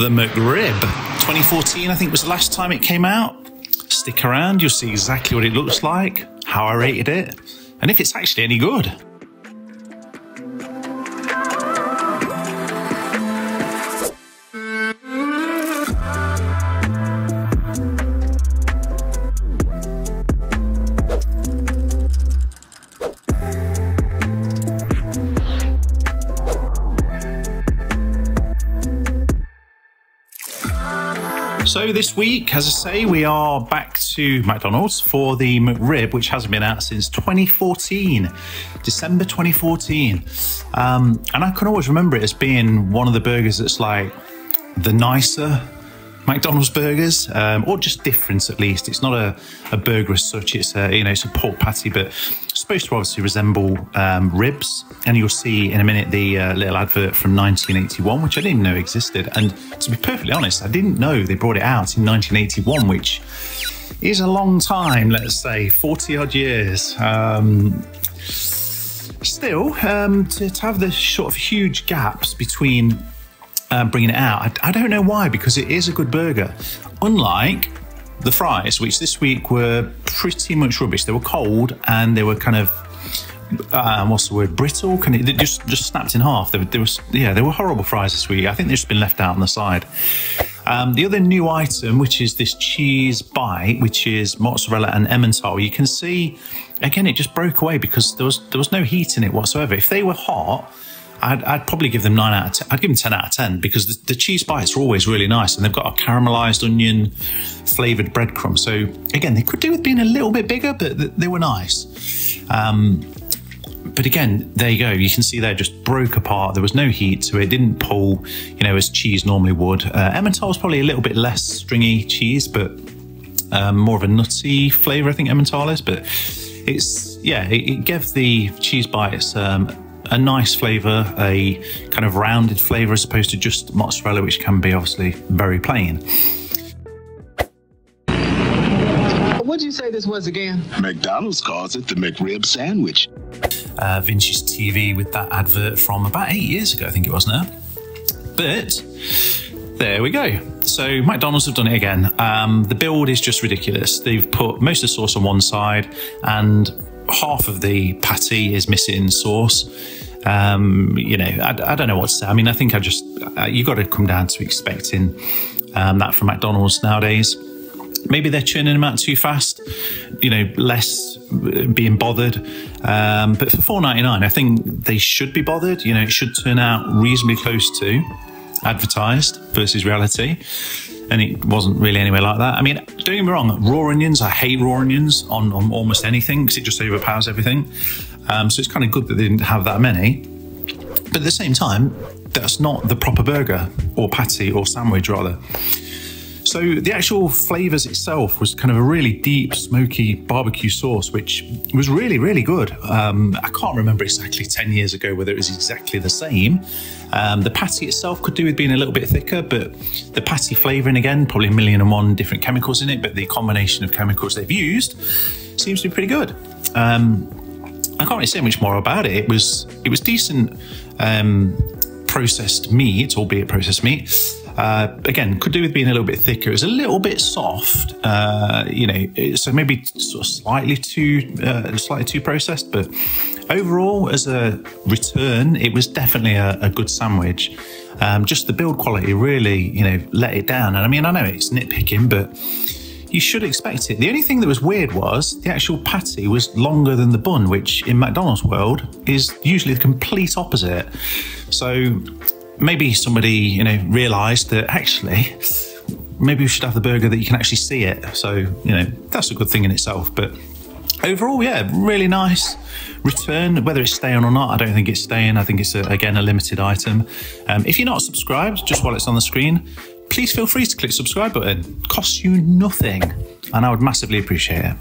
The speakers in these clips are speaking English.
The McRib 2014, I think, was the last time it came out. Stick around, you'll see exactly what it looks like, how I rated it, and if it's actually any good. So this week, as I say, we are back to McDonald's for the McRib, which hasn't been out since 2014, December 2014. Um, and I can always remember it as being one of the burgers that's like the nicer McDonald's burgers, um, or just different at least. It's not a, a burger as such. It's a you know it's a pork patty, but supposed to obviously resemble um, ribs. And you'll see in a minute the uh, little advert from 1981, which I didn't know existed. And to be perfectly honest, I didn't know they brought it out in 1981, which is a long time. Let's say 40 odd years. Um, still, um, to, to have this sort of huge gaps between uh, bringing it out. I, I, don't know why, because it is a good burger. Unlike the fries, which this week were pretty much rubbish. They were cold and they were kind of um, what's the word? Brittle? Can it, just just snapped in half? There, was yeah, they were horrible fries this week. I think they've just been left out on the side. Um, the other new item, which is this cheese bite, which is mozzarella and Emmental, you can see again it just broke away because there was there was no heat in it whatsoever. If they were hot, I'd, I'd, probably give them nine out of ten. I'd give them 10 out of 10 because the, the cheese bites are always really nice and they've got a caramelized onion flavored breadcrumb. So again, they could do with being a little bit bigger, but they were nice. Um, but again, there you go. You can see they just broke apart. There was no heat, so it didn't pull, you know, as cheese normally would. Uh, Emmental was probably a little bit less stringy cheese, but um, more of a nutty flavor, I think Emmental is. But it's, yeah, it, it gave the cheese bites um, a nice flavour, a kind of rounded flavour as opposed to just mozzarella, which can be obviously very plain. What'd you say this was again? McDonald's calls it the McRib sandwich. Uh, Vince's TV with that advert from about eight years ago, I think it was now. But there we go. So McDonald's have done it again. Um, the build is just ridiculous. They've put most of the sauce on one side and half of the patty is missing sauce. Um, you know, I, I, don't know what to say. I mean, I think I just, uh, you got to come down to expecting um, that from McDonald's nowadays. Maybe they're churning them out too fast, you know, less being bothered. Um, but for four ninety nine, I think they should be bothered. You know, it should turn out reasonably close to advertised versus reality and it wasn't really anywhere like that. I mean, don't get me wrong, raw onions, I hate raw onions on, on almost anything because it just overpowers everything. Um, so it's kind of good that they didn't have that many. But at the same time, that's not the proper burger or patty or sandwich, rather. So the actual flavors itself was kind of a really deep, smoky barbecue sauce, which was really, really good. Um, I can't remember exactly 10 years ago whether it was exactly the same. Um, the patty itself could do with being a little bit thicker, but the patty flavoring again, probably a million and one different chemicals in it, but the combination of chemicals they've used seems to be pretty good. Um, I can't really say much more about it. It was it was decent um, processed meat, albeit processed meat. Uh, again, could do with being a little bit thicker. It's a little bit soft, uh, you know, so maybe sort of slightly too, uh, slightly too processed. But overall, as a return, it was definitely a, a good sandwich. Um, just the build quality really, you know, let it down. And I mean, I know it's nitpicking, but you should expect it. The only thing that was weird was the actual patty was longer than the bun, which in McDonald's world is usually the complete opposite. So maybe somebody, you know, realised that actually maybe we should have the burger that you can actually see it. So, you know, that's a good thing in itself. But overall, yeah, really nice return. Whether it's staying or not, I don't think it's staying. I think it's, a, again, a limited item. Um, if you're not subscribed, just while it's on the screen, please feel free to click subscribe button. Costs you nothing. And I would massively appreciate it.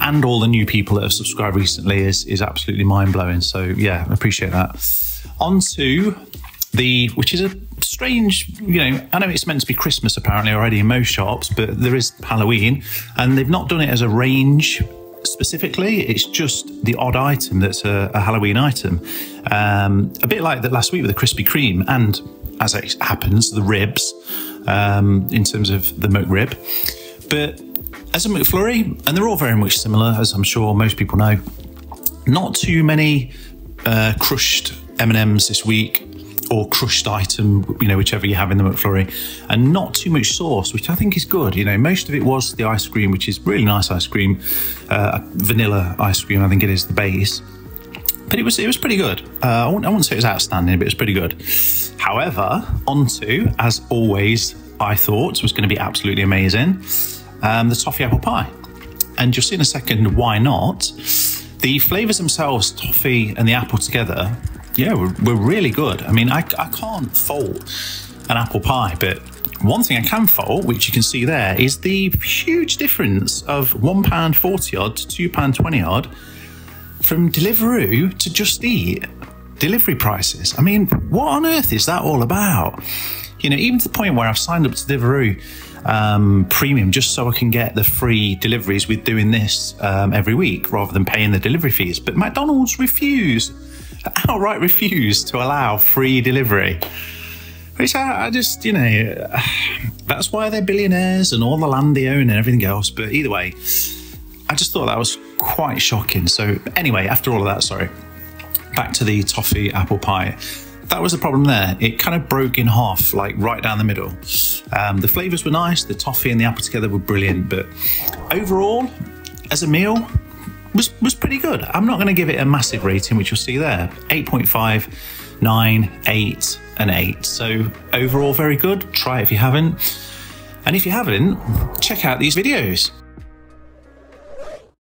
And all the new people that have subscribed recently is, is absolutely mind blowing. So, yeah, appreciate that. On to the which is a strange you know i know it's meant to be christmas apparently already in most shops but there is halloween and they've not done it as a range specifically. It's just the odd item that's a, a halloween item. Um, a bit like that last week with the krispy kreme and as it happens, the ribs um, in terms of the McRib. But as a McFlurry, and they're all very much similar, as I'm sure most people know, not too many uh, crushed M&Ms this week or crushed item, you know, whichever you have in the McFlurry, and not too much sauce, which I think is good. You know, most of it was the ice cream, which is really nice ice cream, uh, vanilla ice cream. I think it is the base, but it was it was pretty good. Uh, I, wouldn't, I wouldn't say it was outstanding, but it was pretty good. However, onto as always, I thought was going to be absolutely amazing, um, the toffee apple pie, and you'll see in a second why not. The flavors themselves, toffee and the apple together, yeah, we're really good. I mean, I, I can't fault an apple pie, but one thing I can fault, which you can see there, is the huge difference of £1.40 odd to £2.20 odd from Deliveroo to Just Eat delivery prices. I mean, what on earth is that all about? You know, even to the point where I've signed up to Deliveroo um, Premium just so I can get the free deliveries with doing this um, every week rather than paying the delivery fees. But McDonald's refuse, outright refused to allow free delivery. Which I, I just, you know, that's why they're billionaires and all the land they own and everything else. But either way, I just thought that was quite shocking. So, anyway, after all of that, sorry, back to the toffee apple pie. That was the problem there. It kind of broke in half, like right down the middle. Um, the flavors were nice, the toffee and the apple together were brilliant, but overall, as a meal, was was pretty good. I'm not going to give it a massive rating, which you'll see there 8.5, 9, 8, and 8. So overall, very good. Try it if you haven't. And if you haven't, check out these videos.